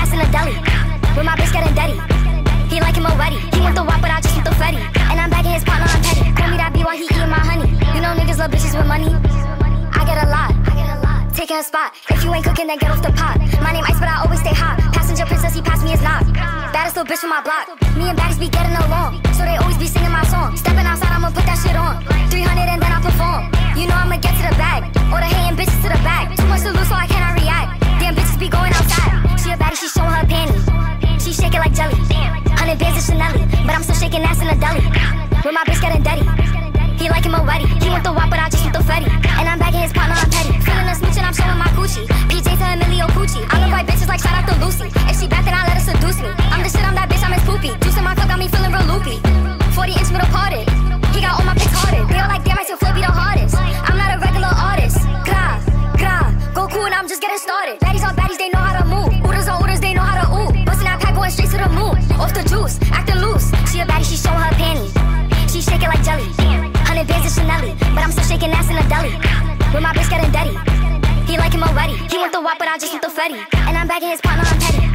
ass in a deli. With my bitch getting dirty. He like him already. He want the WAP, but I just want the Fetty. And I'm bagging his partner, I'm petty. Call me that B while he eating my honey. You know niggas love bitches with money. I get a lot. Taking a spot. If you ain't cooking, then get off the pot. My name Ice, but I always stay hot. Passenger princess, he passed me his knock. Baddest little bitch from my block. Me and baddies be getting along, so they always be Bands Chanel, but I'm still shaking ass in a deli. With my bitch getting dirty. He like him already. He want the WAP, but I just want the Fetty. And I'm bagging his partner, I'm petty. Feeling a smooch and I'm showing my coochie. PJ to Emilio Pucci. I look like bitches like shout out to Lucy. If she bad, then I let her seduce me. I'm the shit, I'm that bitch, I'm his poopy. Juice in my cup got me feeling real loopy. 40 inch middle parted. He got all my pics hearted. They all like, damn, Ice Spice be the hardest. I'm not a regular artist. Gra, gra, go cool and I'm just getting started. Baddies on baddies, they know But I'm still shaking ass in a deli. With my bitch getting dirty. He like him already. He want the WAP, but I just want the Fetty. And I'm bagging his partner, I'm petty.